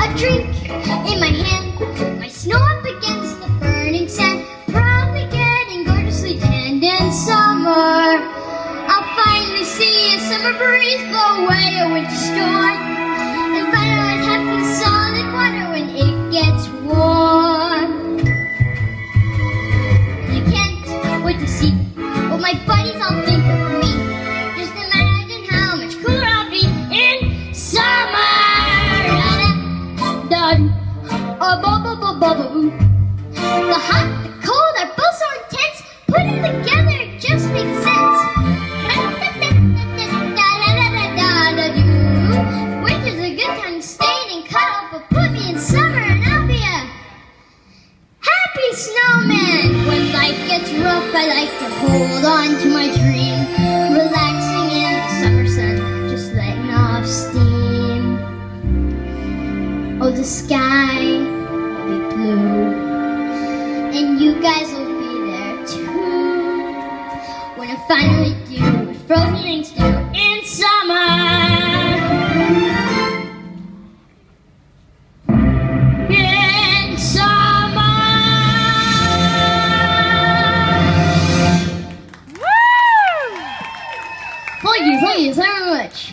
A drink in my hand, my snow up against the burning sand. Probably getting gorgeously tanned in summer. I'll finally see a summer breeze blow away a winter storm. Ba ba boo. The hot, the cold are both so intense. Put together, it just makes sense. I like to hold on to my dream, relaxing in the summer sun, just letting off steam. Oh, the sky finally do what frozen things do in summer. In summer. Woo! Thank you, thank you so much.